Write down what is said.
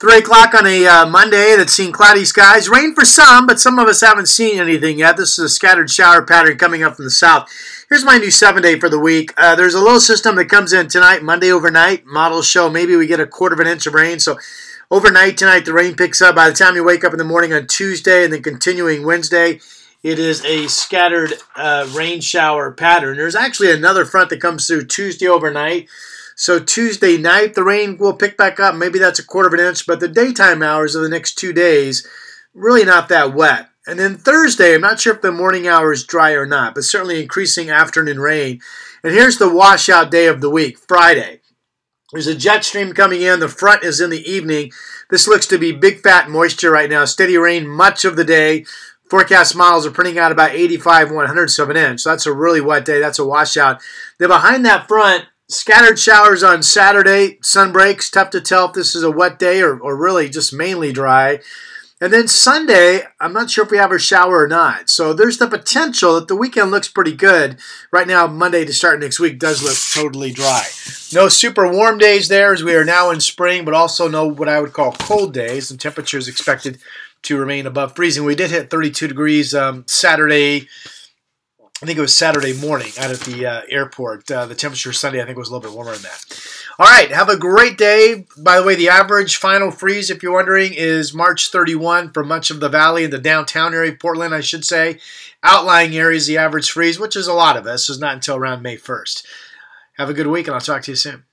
3 o'clock on a uh, Monday that's seen cloudy skies. Rain for some, but some of us haven't seen anything yet. This is a scattered shower pattern coming up from the south. Here's my new seven day for the week. Uh, there's a low system that comes in tonight, Monday overnight. Models show maybe we get a quarter of an inch of rain. So overnight tonight, the rain picks up. By the time you wake up in the morning on Tuesday and then continuing Wednesday, it is a scattered uh, rain shower pattern. There's actually another front that comes through Tuesday overnight. So Tuesday night, the rain will pick back up. Maybe that's a quarter of an inch, but the daytime hours of the next two days, really not that wet. And then Thursday, I'm not sure if the morning hours dry or not, but certainly increasing afternoon rain. And here's the washout day of the week, Friday. There's a jet stream coming in. The front is in the evening. This looks to be big fat moisture right now. Steady rain much of the day. Forecast models are printing out about 85 one hundredths of an inch. So that's a really wet day. That's a washout. Then behind that front, Scattered showers on Saturday, sun breaks. Tough to tell if this is a wet day or, or really just mainly dry. And then Sunday, I'm not sure if we have a shower or not. So there's the potential that the weekend looks pretty good. Right now, Monday to start next week does look totally dry. No super warm days there as we are now in spring, but also no what I would call cold days. The temperature is expected to remain above freezing. We did hit 32 degrees um, Saturday I think it was Saturday morning out at the uh, airport. Uh, the temperature Sunday, I think, was a little bit warmer than that. All right, have a great day. By the way, the average final freeze, if you're wondering, is March 31 for much of the valley and the downtown area, Portland, I should say. Outlying areas, the average freeze, which is a lot of us, is not until around May 1st. Have a good week, and I'll talk to you soon.